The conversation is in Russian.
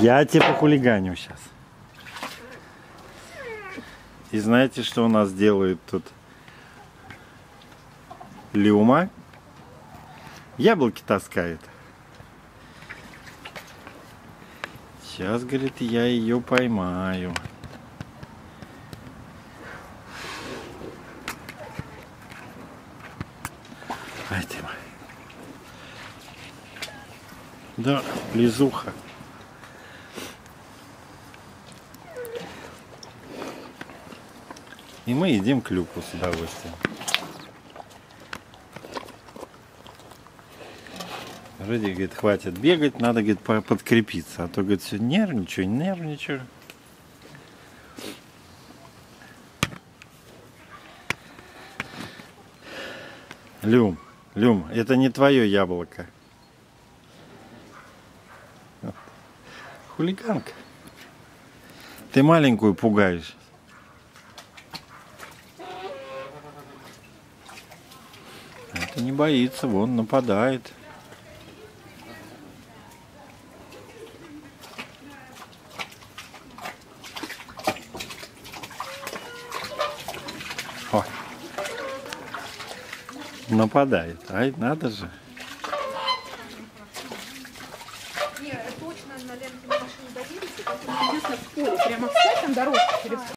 Я тебя хулиганю сейчас. И знаете, что у нас делает тут Люма? Яблоки таскает. Сейчас, говорит, я ее поймаю. Ай ты мой. Да, лизуха. И мы едим клюкву с удовольствием. Вроде, говорит, хватит бегать, надо, говорит, по- подкрепиться. А то, говорит, все нервничаю, нервничаю. Люм, Люм, это не твое яблоко. Хулиганка. Ты маленькую пугаешь. Это не боится, вон нападает. О. Нападает. Ай, надо же. Не, точно на ленте машины доедете, как единственное в поле, прямо встать там дорожку через